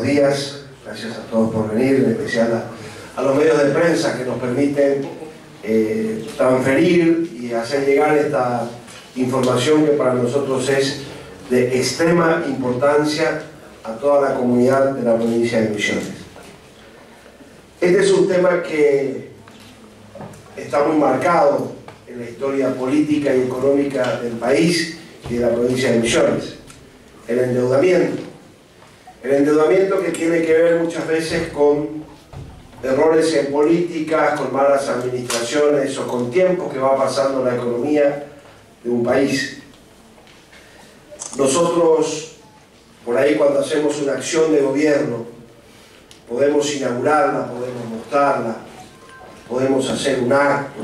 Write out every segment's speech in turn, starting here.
buenos días. Gracias a todos por venir, en especial a, los medios de prensa que nos permiten eh, transferir y hacer llegar esta información que para nosotros es de extrema importancia a toda la comunidad de la provincia de Misiones. Este es un tema que está muy marcado en la historia política y económica del país y de la provincia de Misiones. El endeudamiento. El endeudamiento que tiene que ver muchas veces con errores en políticas, con malas administraciones o con tiempos que va pasando la economía de un país. Nosotros, por ahí cuando hacemos una acción de gobierno, podemos inaugurarla, podemos mostrarla, podemos hacer un acto,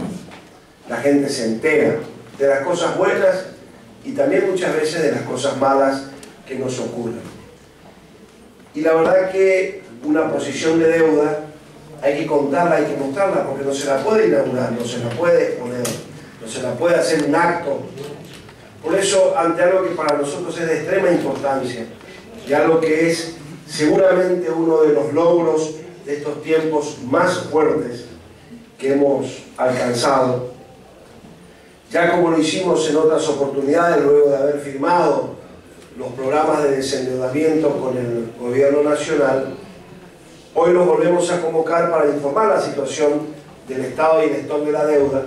la gente se entera de las cosas buenas y también muchas veces de las cosas malas que nos ocurren. Y la verdad que una posición de deuda hay que contarla, hay que mostrarla, porque no se la puede inaugurar, no se la puede exponer, no se la puede hacer un acto. Por eso, ante algo que para nosotros es de extrema importancia, y algo que es seguramente uno de los logros de estos tiempos más fuertes que hemos alcanzado, ya como lo hicimos en otras oportunidades, luego de haber firmado los programas de desendeudamiento con el gobierno nacional, hoy los volvemos a convocar para informar la situación del estado y el stock de la deuda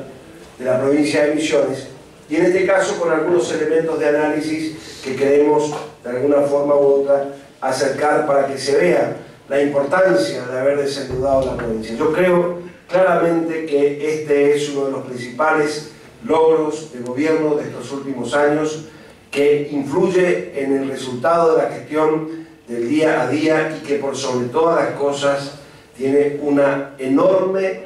de la provincia de Misiones y en este caso con algunos elementos de análisis que queremos de alguna forma u otra acercar para que se vea la importancia de haber desendeudado la provincia. Yo creo claramente que este es uno de los principales logros de gobierno de estos últimos años que influye en el resultado de la gestión del día a día y que por sobre todas las cosas tiene una enorme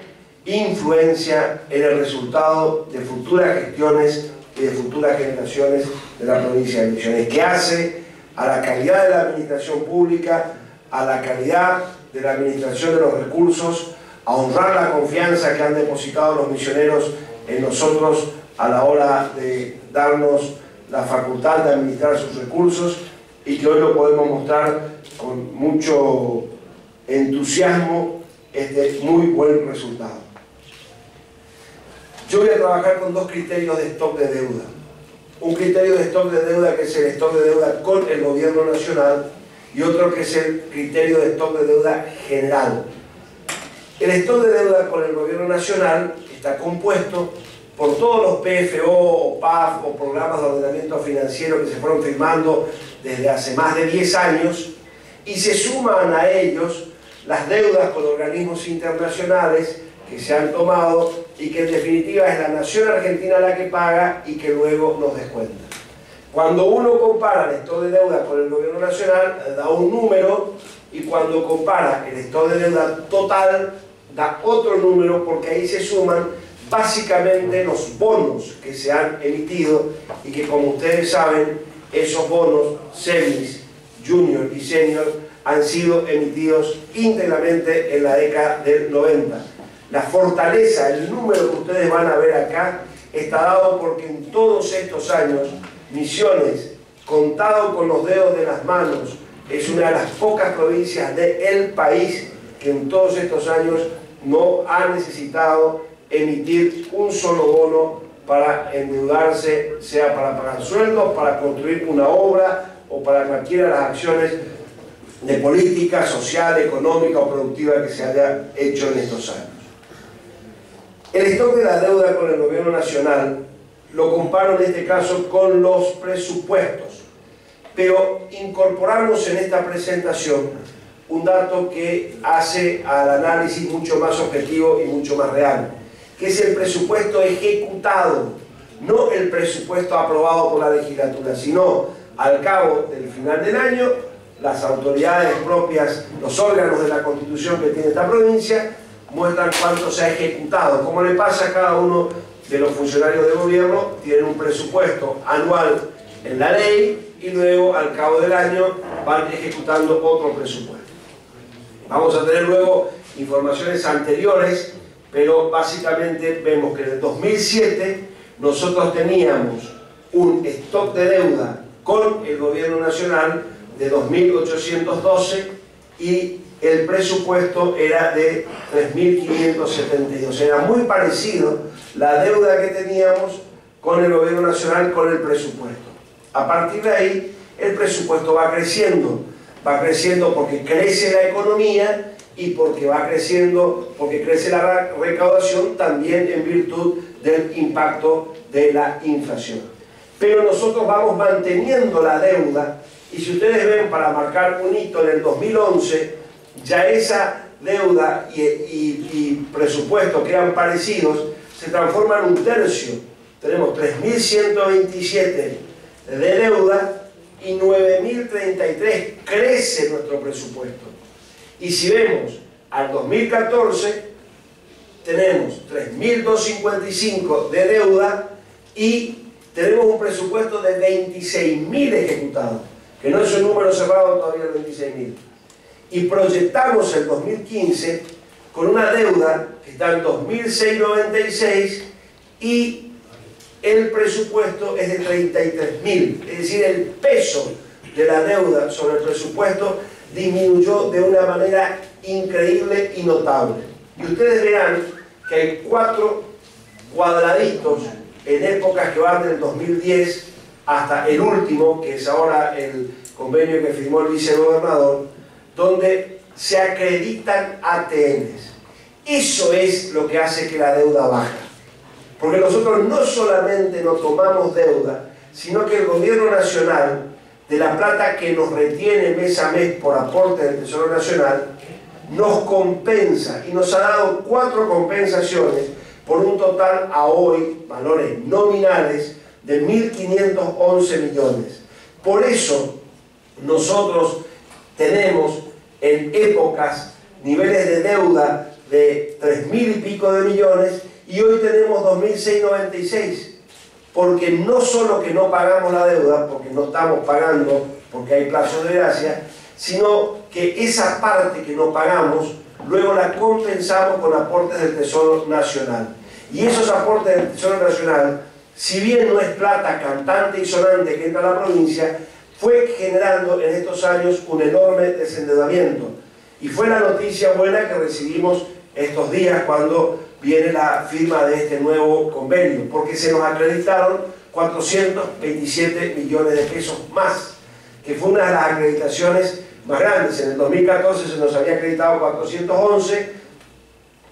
influencia en el resultado de futuras gestiones y de futuras generaciones de la provincia de Misiones, que hace a la calidad de la administración pública, a la calidad de la administración de los recursos, a honrar la confianza que han depositado los misioneros en nosotros a la hora de darnos la facultad de administrar sus recursos y que hoy lo podemos mostrar con mucho entusiasmo este muy buen resultado. Yo voy a trabajar con dos criterios de stock de deuda. Un criterio de stock de deuda que es el stock de deuda con el gobierno nacional y otro que es el criterio de stock de deuda general. El stock de deuda con el gobierno nacional está compuesto por todos los PFO PAF o programas de ordenamiento financiero que se fueron firmando desde hace más de 10 años y se suman a ellos las deudas con organismos internacionales que se han tomado y que en definitiva es la nación argentina la que paga y que luego nos descuenta. Cuando uno compara el estado de deuda con el gobierno nacional, da un número y cuando compara el estado de deuda total, da otro número porque ahí se suman básicamente los bonos que se han emitido y que como ustedes saben, esos bonos semis, junior y senior han sido emitidos íntegramente en la década del 90. La fortaleza, el número que ustedes van a ver acá, está dado porque en todos estos años, Misiones, contado con los dedos de las manos, es una de las pocas provincias del país que en todos estos años no ha necesitado emitir un solo bono para endeudarse, sea para pagar sueldos, para construir una obra o para cualquiera de las acciones de política social, económica o productiva que se haya hecho en estos años. El stock de la deuda con el gobierno nacional lo comparo en este caso con los presupuestos, pero incorporamos en esta presentación un dato que hace al análisis mucho más objetivo y mucho más real que es el presupuesto ejecutado, no el presupuesto aprobado por la legislatura, sino al cabo del final del año, las autoridades propias, los órganos de la constitución que tiene esta provincia, muestran cuánto se ha ejecutado. Como le pasa a cada uno de los funcionarios de gobierno, tienen un presupuesto anual en la ley y luego al cabo del año van ejecutando otro presupuesto. Vamos a tener luego informaciones anteriores pero básicamente vemos que en el 2007 nosotros teníamos un stock de deuda con el gobierno nacional de 2.812 y el presupuesto era de 3.572. Era muy parecido la deuda que teníamos con el gobierno nacional con el presupuesto. A partir de ahí, el presupuesto va creciendo. Va creciendo porque crece la economía y porque va creciendo, porque crece la recaudación también en virtud del impacto de la inflación. Pero nosotros vamos manteniendo la deuda y si ustedes ven para marcar un hito en el 2011, ya esa deuda y, y presupuesto que eran parecidos se transforman en un tercio. Tenemos 3.127 de deuda y 9.033 crece nuestro presupuesto. Y si vemos al 2014, tenemos 3.255 de deuda y tenemos un presupuesto de 26.000 ejecutados, que no es un número cerrado todavía el 26.000. Y proyectamos el 2015 con una deuda que está en 2.696 y el presupuesto es de 33.000, es decir, el peso de la deuda sobre el presupuesto disminuyó de una manera increíble y notable. Y ustedes verán que hay cuatro cuadraditos en épocas que van del 2010 hasta el último, que es ahora el convenio que firmó el vicegobernador, donde se acreditan ATNs. Eso es lo que hace que la deuda baja. Porque nosotros no solamente no tomamos deuda, sino que el gobierno nacional de la plata que nos retiene mes a mes por aporte del Tesoro Nacional, nos compensa y nos ha dado cuatro compensaciones por un total a hoy, valores nominales, de 1.511 millones. Por eso nosotros tenemos en épocas niveles de deuda de 3.000 y pico de millones y hoy tenemos 2.696 porque no solo que no pagamos la deuda, porque no estamos pagando, porque hay plazos de gracia, sino que esa parte que no pagamos, luego la compensamos con aportes del Tesoro Nacional. Y esos aportes del Tesoro Nacional, si bien no es plata cantante y sonante que entra a la provincia, fue generando en estos años un enorme desendeudamiento. Y fue la noticia buena que recibimos estos días cuando viene la firma de este nuevo convenio, porque se nos acreditaron 427 millones de pesos más, que fue una de las acreditaciones más grandes. En el 2014 se nos había acreditado 411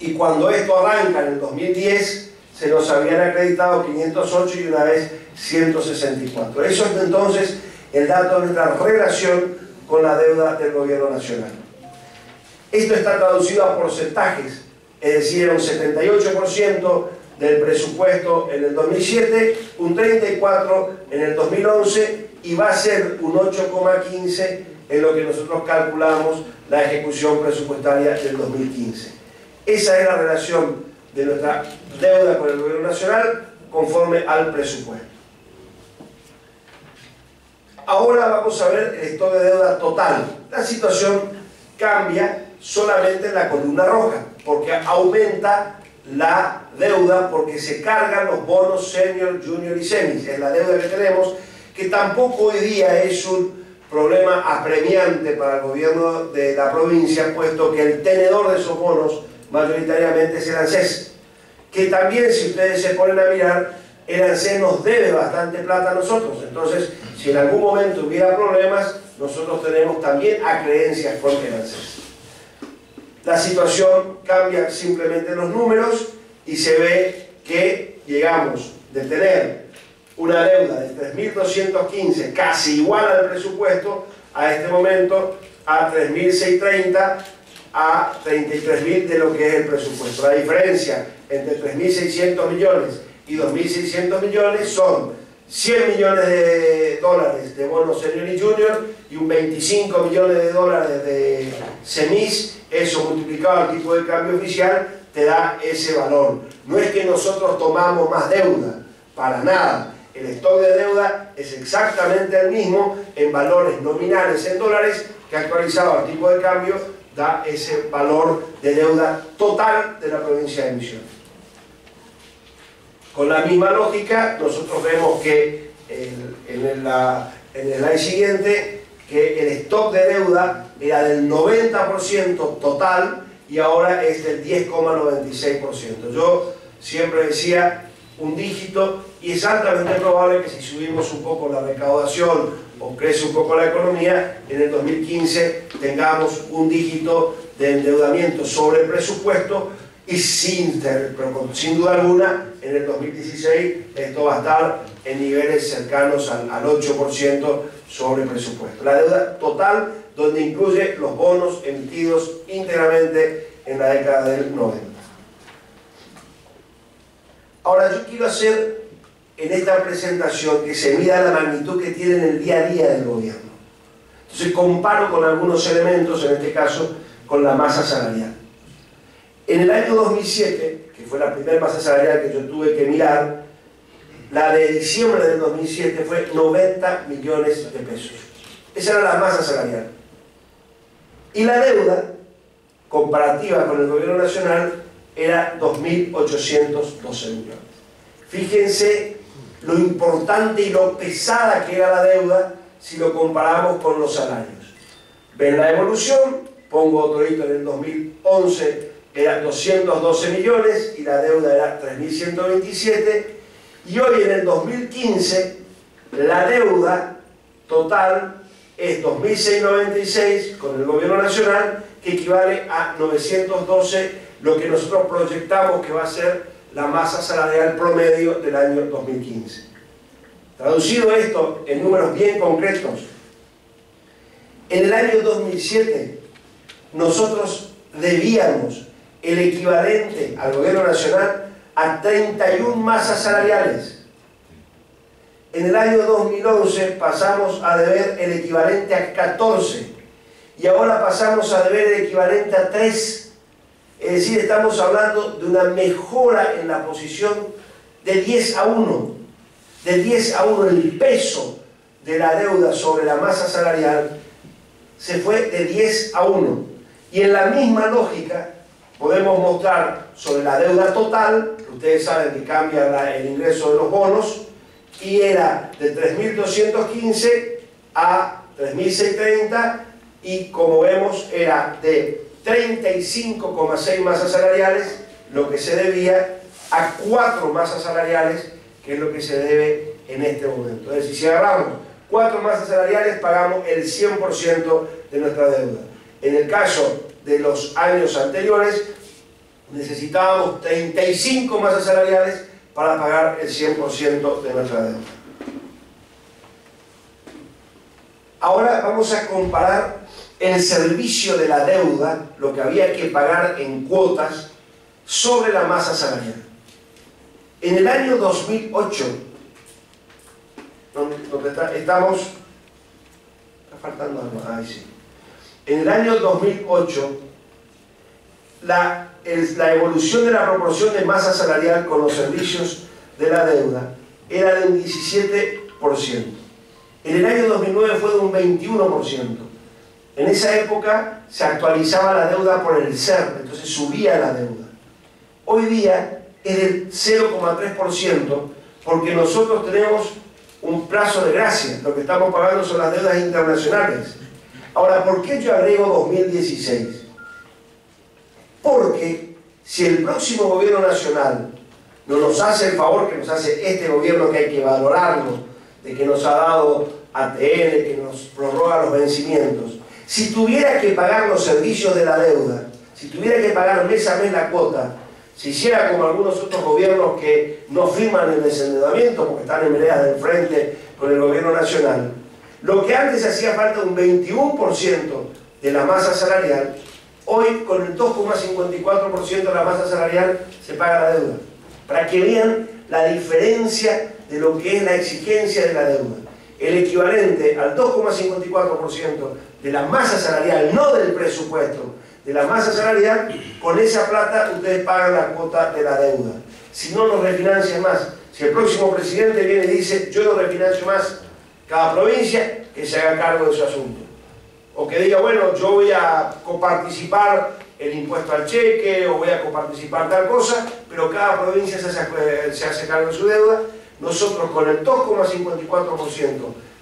y cuando esto arranca en el 2010 se nos habían acreditado 508 y una vez 164. Eso es entonces el dato de nuestra relación con la deuda del gobierno nacional. Esto está traducido a porcentajes es decir, un 78% del presupuesto en el 2007, un 34% en el 2011 y va a ser un 8,15% en lo que nosotros calculamos la ejecución presupuestaria del 2015. Esa es la relación de nuestra deuda con el gobierno nacional conforme al presupuesto. Ahora vamos a ver el estado de deuda total. La situación cambia solamente en la columna roja porque aumenta la deuda porque se cargan los bonos senior, junior y semis. Es la deuda que tenemos, que tampoco hoy día es un problema apremiante para el gobierno de la provincia, puesto que el tenedor de esos bonos mayoritariamente es el ANSES. Que también, si ustedes se ponen a mirar, el ANSES nos debe bastante plata a nosotros. Entonces, si en algún momento hubiera problemas, nosotros tenemos también acreencias con el ANSES. La situación cambia simplemente los números y se ve que llegamos de tener una deuda de 3.215, casi igual al presupuesto, a este momento a 3.630, a 33.000 de lo que es el presupuesto. La diferencia entre 3.600 millones y 2.600 millones son 100 millones de dólares de bonos senior y junior y un 25 millones de dólares de semis, eso multiplicado al tipo de cambio oficial te da ese valor. No es que nosotros tomamos más deuda, para nada. El stock de deuda es exactamente el mismo en valores nominales en dólares que actualizado al tipo de cambio da ese valor de deuda total de la provincia de Misiones. Con la misma lógica, nosotros vemos que en, el, en el siguiente, que el stock de deuda era del 90% total y ahora es del 10,96%. Yo siempre decía un dígito y es altamente probable que si subimos un poco la recaudación o crece un poco la economía, en el 2015 tengamos un dígito de endeudamiento sobre el presupuesto y sin, pero sin duda alguna en el 2016 esto va a estar en niveles cercanos al, al 8% sobre presupuesto. La deuda total donde incluye los bonos emitidos íntegramente en la década del 90. Ahora yo quiero hacer en esta presentación que se mida la magnitud que tiene en el día a día del gobierno. Entonces comparo con algunos elementos, en este caso con la masa salarial. En el año 2007, que fue la primera masa salarial que yo tuve que mirar, la de diciembre del 2007 fue 90 millones de pesos. Esa era la masa salarial. Y la deuda, comparativa con el gobierno nacional, era 2.812 millones. Fíjense lo importante y lo pesada que era la deuda si lo comparamos con los salarios. Ven la evolución, pongo otro hito en el 2011, era 212 millones y la deuda era 3.127 y hoy en el 2015 la deuda total es 2.696 con el gobierno nacional que equivale a 912 lo que nosotros proyectamos que va a ser la masa salarial promedio del año 2015. Traducido esto en números bien concretos, en el año 2007 nosotros debíamos el equivalente al gobierno nacional a 31 masas salariales. En el año 2011 pasamos a deber el equivalente a 14 y ahora pasamos a deber el equivalente a 3. Es decir, estamos hablando de una mejora en la posición de 10 a 1. De 10 a 1 el peso de la deuda sobre la masa salarial se fue de 10 a 1. Y en la misma lógica, podemos mostrar sobre la deuda total, ustedes saben que cambia el ingreso de los bonos, y era de 3.215 a 3.630 y como vemos era de 35,6 masas salariales lo que se debía a 4 masas salariales que es lo que se debe en este momento. Es decir, si agarramos 4 masas salariales pagamos el 100% de nuestra deuda. En el caso de los años anteriores, necesitábamos 35 masas salariales para pagar el 100% de nuestra deuda. Ahora vamos a comparar el servicio de la deuda, lo que había que pagar en cuotas, sobre la masa salarial. En el año 2008, donde, estamos, está faltando algo, ahí sí. En el año 2008, la, evolución de la proporción de masa salarial con los servicios de la deuda era de un 17%. En el año 2009 fue de un 21%. En esa época se actualizaba la deuda por el CER, entonces subía la deuda. Hoy día es del 0,3% porque nosotros tenemos un plazo de gracia. Lo que estamos pagando son las deudas internacionales. Ahora, ¿por qué yo agrego 2016? Porque si el próximo gobierno nacional no nos hace el favor que nos hace este gobierno que hay que valorarlo, de que nos ha dado ATN, que nos prorroga los vencimientos, si tuviera que pagar los servicios de la deuda, si tuviera que pagar mes a mes la cuota, si hiciera como algunos otros gobiernos que no firman el desendeudamiento porque están en veredas del frente con el gobierno nacional, lo que antes hacía falta un 21% de la masa salarial, hoy con el 2,54% de la masa salarial se paga la deuda. Para que vean la diferencia de lo que es la exigencia de la deuda. El equivalente al 2,54% de la masa salarial, no del presupuesto, de la masa salarial, con esa plata ustedes pagan la cuota de la deuda. Si no, nos refinancian más. Si el próximo presidente viene y dice, yo no refinancio más, cada provincia que se haga cargo de su asunto. O que diga, bueno, yo voy a coparticipar el impuesto al cheque o voy a coparticipar tal cosa, pero cada provincia se hace, se hace cargo de su deuda. Nosotros con el 2,54%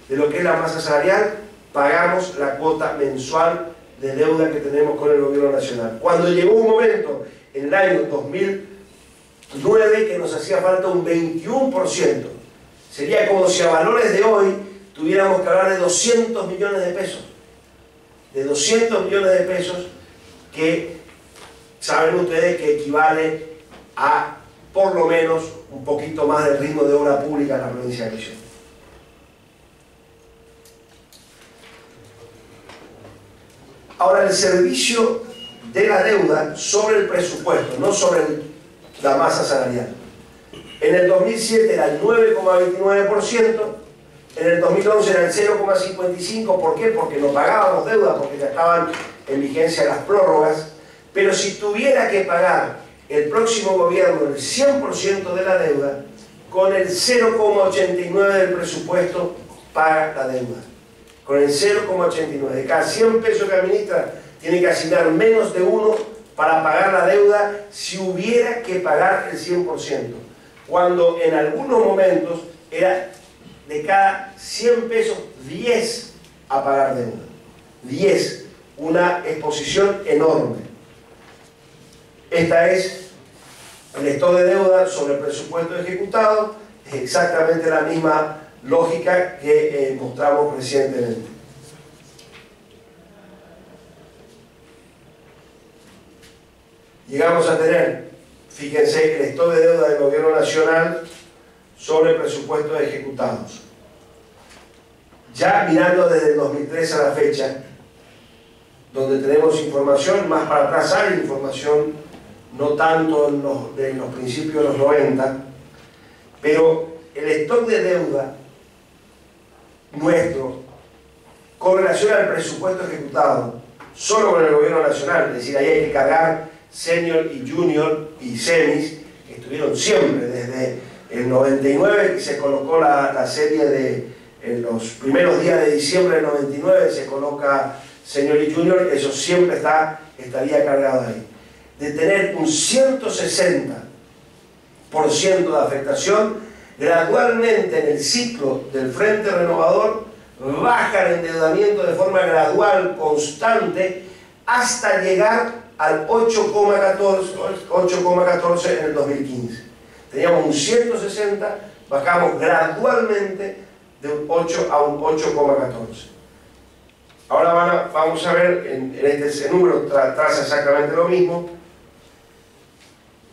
de lo que es la masa salarial pagamos la cuota mensual de deuda que tenemos con el gobierno nacional. Cuando llegó un momento, en el año 2009, que nos hacía falta un 21%, sería como si a valores de hoy tuviéramos que hablar de 200 millones de pesos. De 200 millones de pesos que saben ustedes que equivale a por lo menos un poquito más del ritmo de obra pública en la provincia de Misiones. Ahora, el servicio de la deuda sobre el presupuesto, no sobre la masa salarial. En el 2007 era el 9,29%, en el 2011 era el 0,55%, ¿por qué? Porque no pagábamos deuda, porque ya estaban en vigencia las prórrogas, pero si tuviera que pagar el próximo gobierno el 100% de la deuda, con el 0,89 del presupuesto paga la deuda. Con el 0,89. De cada 100 pesos que administra, tiene que asignar menos de uno para pagar la deuda si hubiera que pagar el 100%. Cuando en algunos momentos era de cada 100 pesos, 10 a pagar deuda. 10. Una exposición enorme. Esta es el estado de deuda sobre el presupuesto ejecutado, es exactamente la misma lógica que eh, mostramos recientemente. Llegamos a tener, fíjense, el estado de deuda del gobierno nacional sobre presupuestos ejecutados. Ya mirando desde el 2003 a la fecha, donde tenemos información, más para atrás hay información no tanto en los, de los principios de los 90, pero el stock de deuda nuestro con relación al presupuesto ejecutado solo con el gobierno nacional, es decir, ahí hay que cargar senior y junior y semis, que estuvieron siempre, desde el 99 que se colocó la, serie de, en los primeros días de diciembre del 99 se coloca senior y junior, eso siempre está, estaría cargado ahí de tener un 160% de afectación, gradualmente en el ciclo del Frente Renovador baja el endeudamiento de forma gradual, constante, hasta llegar al 8,14 en el 2015. Teníamos un 160, bajamos gradualmente de un 8 a un 8,14. Ahora vamos a ver, en, este número traza exactamente lo mismo,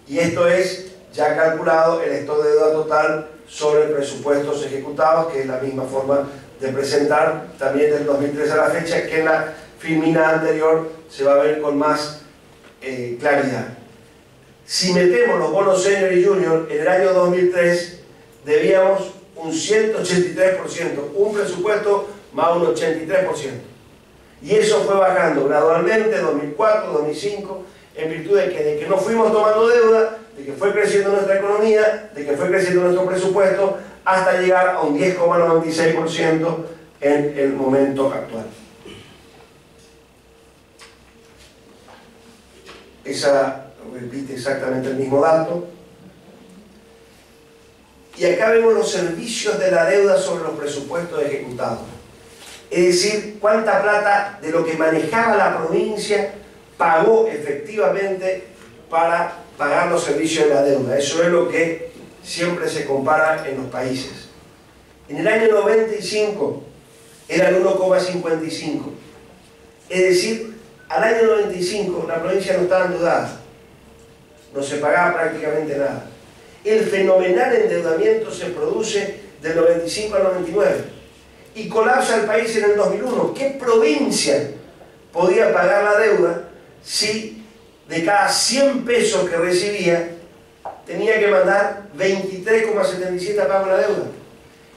y esto es ya calculado el estado de deuda total sobre presupuestos ejecutados, que es la misma forma de presentar también del 2003 a la fecha, que en la filmina anterior se va a ver con más eh, claridad. Si metemos los bonos senior y junior, en el año 2003 debíamos un 183%, un presupuesto más un 83%. Y eso fue bajando gradualmente, 2004, 2005, en virtud de que, de que no fuimos tomando deuda, de que fue creciendo nuestra economía, de que fue creciendo nuestro presupuesto, hasta llegar a un 10,96% en el momento actual. Esa repite exactamente el mismo dato. Y acá vemos los servicios de la deuda sobre los presupuestos ejecutados. Es decir, cuánta plata de lo que manejaba la provincia pagó efectivamente para pagar los servicios de la deuda. Eso es lo que siempre se compara en los países. En el año 95 era el 1,55. Es decir, al año 95 la provincia no estaba endeudada. No se pagaba prácticamente nada. El fenomenal endeudamiento se produce del 95 al 99 y colapsa el país en el 2001. ¿Qué provincia podía pagar la deuda si de cada 100 pesos que recibía, tenía que mandar 23,77 a pago la deuda.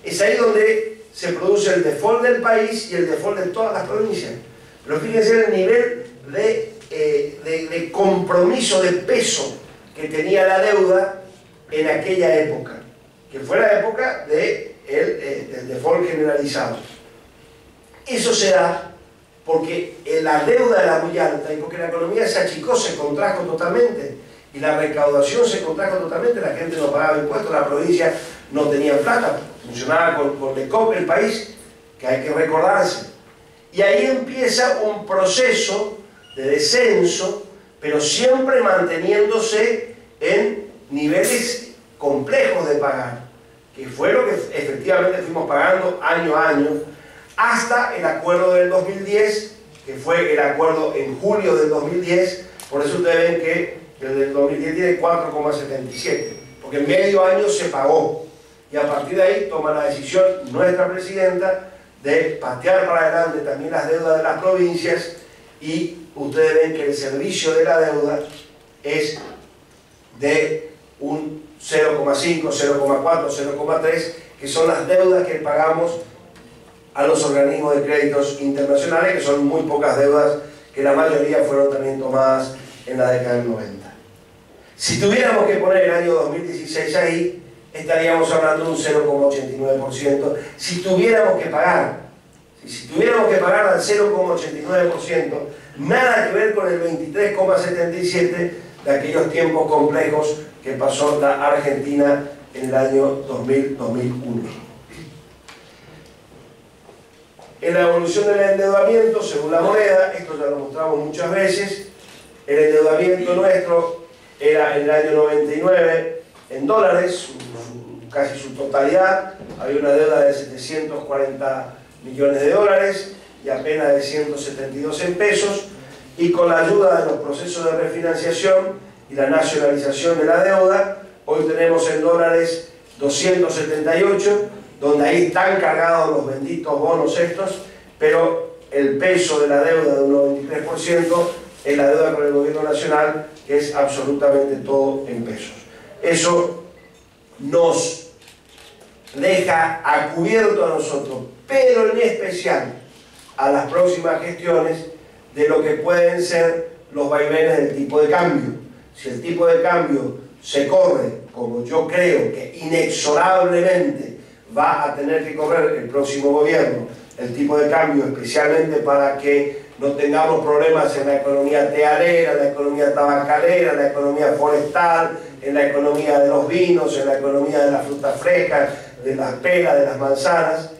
Es ahí donde se produce el default del país y el default de todas las provincias. Pero fíjense el nivel de, eh, de, compromiso, de peso que tenía la deuda en aquella época, que fue la época de el, eh, del default generalizado. Eso se da porque la deuda era muy alta y porque la economía se achicó, se contrajo totalmente y la recaudación se contrajo totalmente, la gente no pagaba impuestos, la provincia no tenía plata, funcionaba con, con el país, que hay que recordarse. Y ahí empieza un proceso de descenso, pero siempre manteniéndose en niveles complejos de pagar, que fue lo que efectivamente fuimos pagando año a año, hasta el acuerdo del 2010, que fue el acuerdo en julio del 2010, por eso ustedes ven que el del 2010 tiene 4,77, porque en medio año se pagó, y a partir de ahí toma la decisión nuestra presidenta de patear para adelante también las deudas de las provincias y ustedes ven que el servicio de la deuda es de un 0,5, 0,4, 0,3, que son las deudas que pagamos a los organismos de créditos internacionales, que son muy pocas deudas, que la mayoría fueron también tomadas en la década del 90. Si tuviéramos que poner el año 2016 ahí, estaríamos hablando de un 0,89%. Si tuviéramos que pagar, si tuviéramos que pagar al 0,89%, nada que ver con el 23,77% de aquellos tiempos complejos que pasó la Argentina en el año 2000-2001. En la evolución del endeudamiento, según la moneda, esto ya lo mostramos muchas veces, el endeudamiento nuestro era en el año 99 en dólares, casi su totalidad, había una deuda de 740 millones de dólares y apenas de 172 en pesos, y con la ayuda de los procesos de refinanciación y la nacionalización de la deuda, hoy tenemos en dólares 278, donde ahí están cargados los benditos bonos estos, pero el peso de la deuda de un 93% es la deuda con el gobierno nacional, que es absolutamente todo en pesos. Eso nos deja a cubierto a nosotros, pero en especial a las próximas gestiones, de lo que pueden ser los vaivenes del tipo de cambio. Si el tipo de cambio se corre, como yo creo que inexorablemente va a tener que correr el próximo gobierno, el tipo de cambio, especialmente para que no tengamos problemas en la economía tealera, en la economía tabacalera, en la economía forestal, en la economía de los vinos, en la economía de las frutas frescas, de las peras, de las manzanas,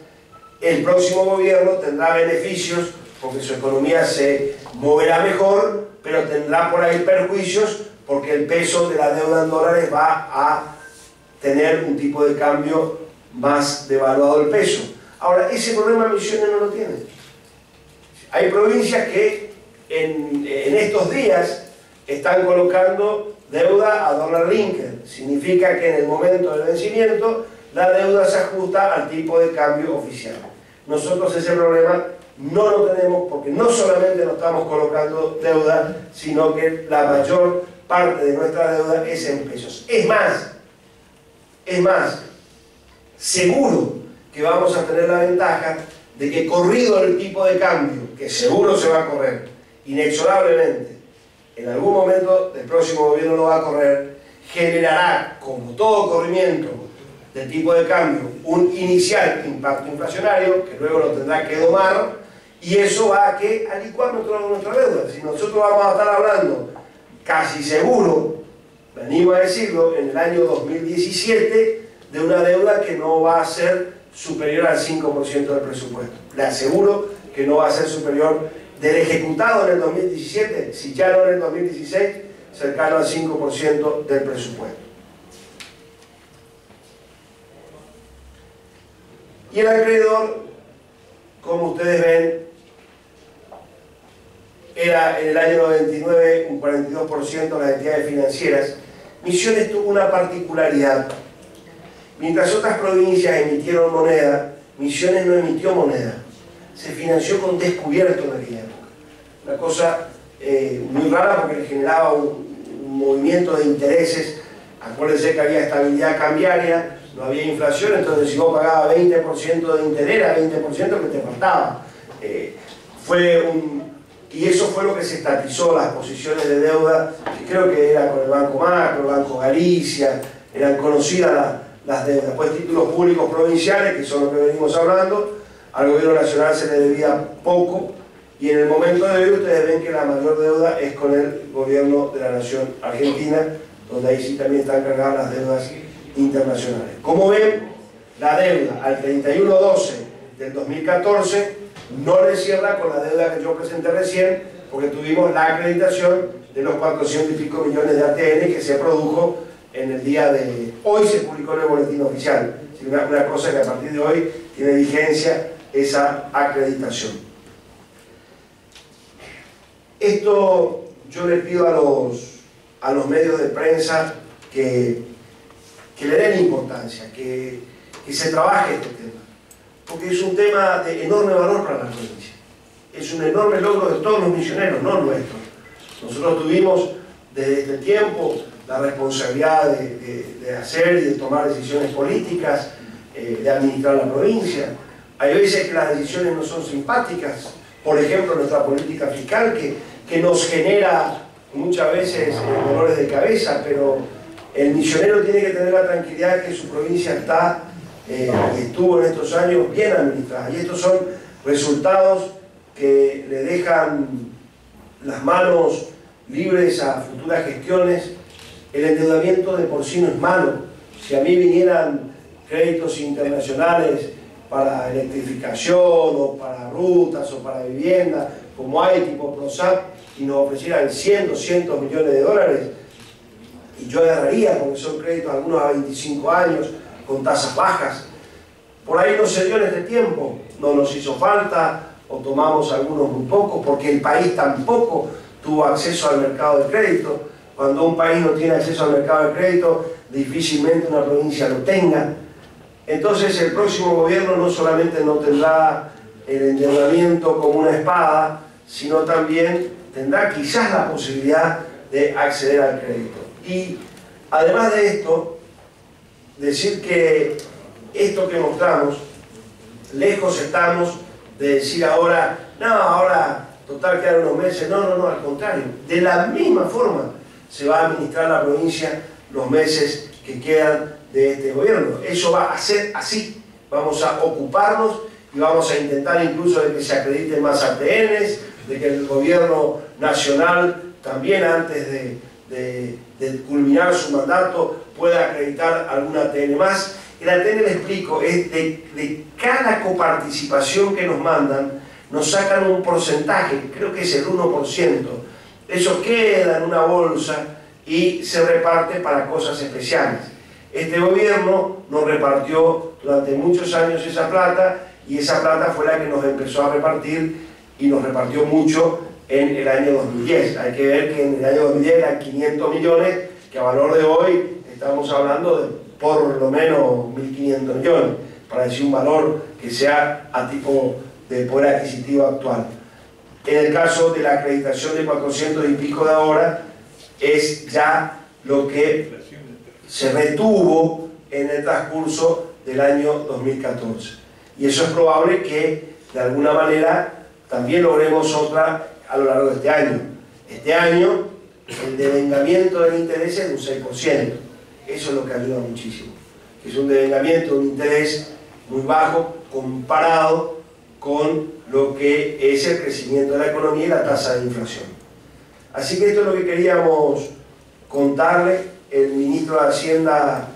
el próximo gobierno tendrá beneficios porque su economía se moverá mejor, pero tendrá por ahí perjuicios porque el peso de la deuda en dólares va a tener un tipo de cambio más devaluado del peso. Ahora, ese problema Misiones no lo tiene. Hay provincias que en, en estos días están colocando deuda a dólar linker. Significa que en el momento del vencimiento la deuda se ajusta al tipo de cambio oficial. Nosotros ese problema no lo tenemos porque no solamente nos estamos colocando deuda, sino que la mayor parte de nuestra deuda es en pesos. Es más, es más, seguro que vamos a tener la ventaja de que corrido el tipo de cambio, que seguro se va a correr, inexorablemente, en algún momento del próximo gobierno lo va a correr, generará, como todo corrimiento del tipo de cambio, un inicial impacto inflacionario, que luego lo tendrá que domar, y eso va a que a licuar nuestra deuda. Si nosotros vamos a estar hablando, casi seguro, venimos a decirlo, en el año 2017, de una deuda que no va a ser superior al 5% del presupuesto. Le aseguro que no va a ser superior del ejecutado en el 2017, si ya no en el 2016, cercano al 5% del presupuesto. Y el acreedor, como ustedes ven, era en el año 99 un 42% de las entidades financieras. Misiones tuvo una particularidad. Mientras otras provincias emitieron moneda, Misiones no emitió moneda. Se financió con descubierto en aquella época. Una cosa eh, muy rara porque generaba un, movimiento de intereses. Acuérdense que había estabilidad cambiaria, no había inflación, entonces si vos pagabas 20% de interés, era 20% que te faltaba. Eh, fue un, y eso fue lo que se estatizó las posiciones de deuda, que creo que era con el Banco Macro, el Banco Galicia, eran conocidas las, deudas. Después títulos públicos provinciales, que son los que venimos hablando, al gobierno nacional se le debía poco, y en el momento de hoy ustedes ven que la mayor deuda es con el gobierno de la nación argentina, donde ahí sí también están cargadas las deudas internacionales. Como ven, la deuda al 31-12 del 2014 no le cierra con la deuda que yo presenté recién, porque tuvimos la acreditación de los 400 y pico millones de ATN que se produjo en el día de hoy, se publicó en el boletín oficial. Una, una cosa que a partir de hoy tiene vigencia esa acreditación. Esto yo le pido a los, a los medios de prensa que, que le den importancia, que, que se trabaje este tema, porque es un tema de enorme valor para la provincia. Es un enorme logro de todos los misioneros, no nuestros. Nosotros tuvimos desde este tiempo la responsabilidad de, de, hacer y de tomar decisiones políticas, eh, de administrar la provincia. Hay veces que las decisiones no son simpáticas, por ejemplo nuestra política fiscal que, que nos genera muchas veces eh, dolores de cabeza, pero el misionero tiene que tener la tranquilidad que su provincia está eh, estuvo en estos años bien administrada. Y estos son resultados que le dejan las manos libres a futuras gestiones. El endeudamiento de por sí no es malo. Si a mí vinieran créditos internacionales para electrificación o para rutas o para vivienda, como hay tipo ProSap, y nos ofrecieran 100, 200 millones de dólares, y yo agarraría, porque son créditos algunos a 25 años, con tasas bajas. Por ahí no se dio en este tiempo, no nos hizo falta, o tomamos algunos muy pocos, porque el país tampoco tuvo acceso al mercado de crédito. Cuando un país no tiene acceso al mercado de crédito, difícilmente una provincia lo tenga. Entonces el próximo gobierno no solamente no tendrá el endeudamiento como una espada, sino también tendrá quizás la posibilidad de acceder al crédito. Y además de esto, decir que esto que mostramos, lejos estamos de decir ahora, no, ahora total quedan unos meses, no, no, no, al contrario, de la misma forma se va a administrar la provincia los meses que quedan de este gobierno. Eso va a ser así, vamos a ocuparnos y vamos a intentar incluso de que se acrediten más ATNs, de que el gobierno nacional también antes de, de, culminar su mandato pueda acreditar alguna ATN más. El ATN, le explico, es de, de cada coparticipación que nos mandan, nos sacan un porcentaje, creo que es el 1%. Eso queda en una bolsa y se reparte para cosas especiales. Este gobierno nos repartió durante muchos años esa plata y esa plata fue la que nos empezó a repartir y nos repartió mucho en el año 2010. Hay que ver que en el año 2010 eran 500 millones, que a valor de hoy estamos hablando de por lo menos 1.500 millones, para decir un valor que sea a tipo de poder adquisitivo actual. En el caso de la acreditación de 400 y pico de ahora, es ya lo que se retuvo en el transcurso del año 2014. Y eso es probable que de alguna manera también logremos otra a lo largo de este año. Este año el devengamiento del interés es de un 6%. Eso es lo que ayuda muchísimo. Es un devengamiento de un interés muy bajo comparado con lo que es el crecimiento de la economía y la tasa de inflación. Así que esto es lo que queríamos contarle. El ministro de Hacienda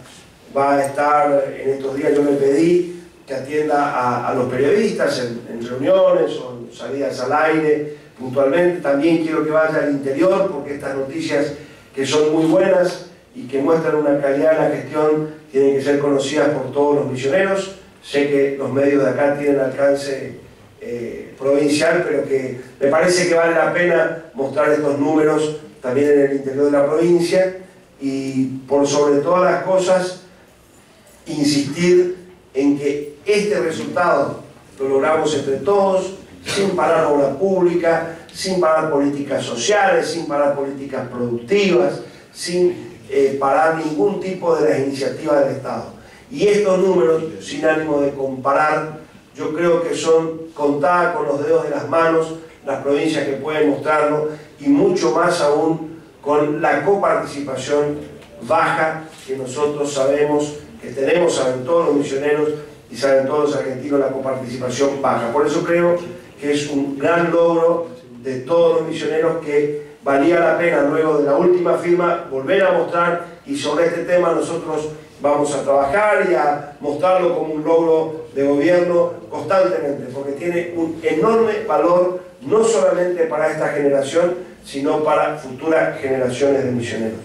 va a estar en estos días, yo le pedí que atienda a, los periodistas en, en reuniones o en salidas al aire, puntualmente. También quiero que vaya al interior porque estas noticias que son muy buenas y que muestran una calidad en la gestión tienen que ser conocidas por todos los misioneros. Sé que los medios de acá tienen alcance eh, provincial, pero que me parece que vale la pena mostrar estos números también en el interior de la provincia y por sobre todas las cosas insistir en que este resultado lo logramos entre todos, sin parar obra pública, sin parar políticas sociales, sin parar políticas productivas, sin eh, parar ningún tipo de las iniciativas del Estado. Y estos números, sin ánimo de comparar, yo creo que son contadas con los dedos de las manos las provincias que pueden mostrarlo y mucho más aún con la coparticipación baja que nosotros sabemos que tenemos, saben todos los misioneros y saben todos los argentinos la coparticipación baja. Por eso creo que es un gran logro de todos los misioneros que valía la pena luego de la última firma volver a mostrar y sobre este tema nosotros vamos a trabajar y a mostrarlo como un logro de gobierno constantemente, porque tiene un enorme valor no solamente para esta generación, sino para futuras generaciones de misioneros.